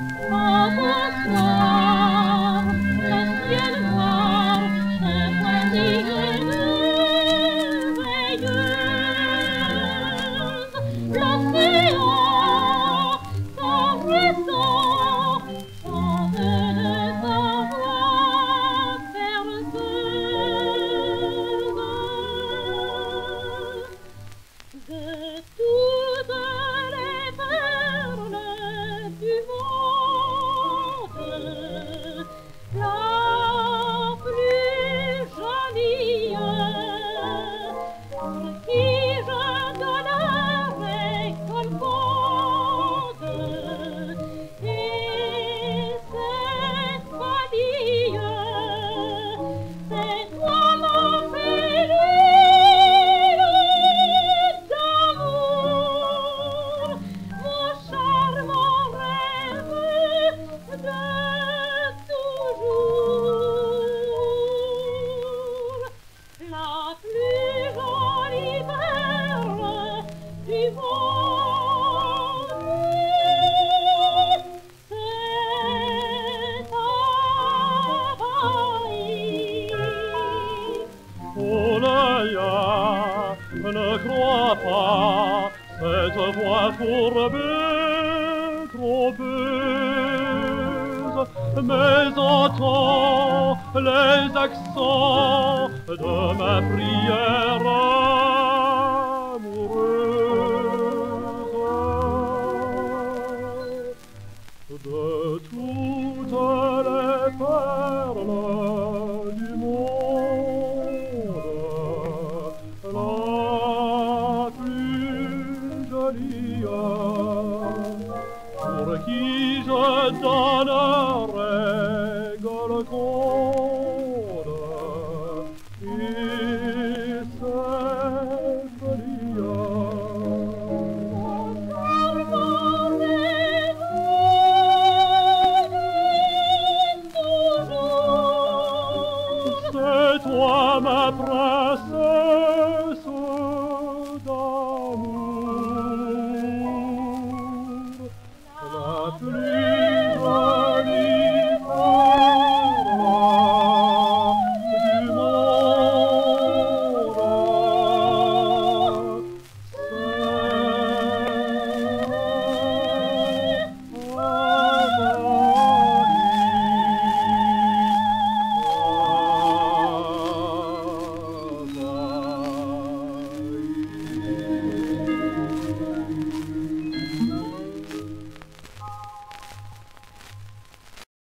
Oh. Pas cette voix tourbée, trompeuse, mais entends les accents de ma prière pour qui je donnerai Golconde et Cephalia. C'est toi ma princesse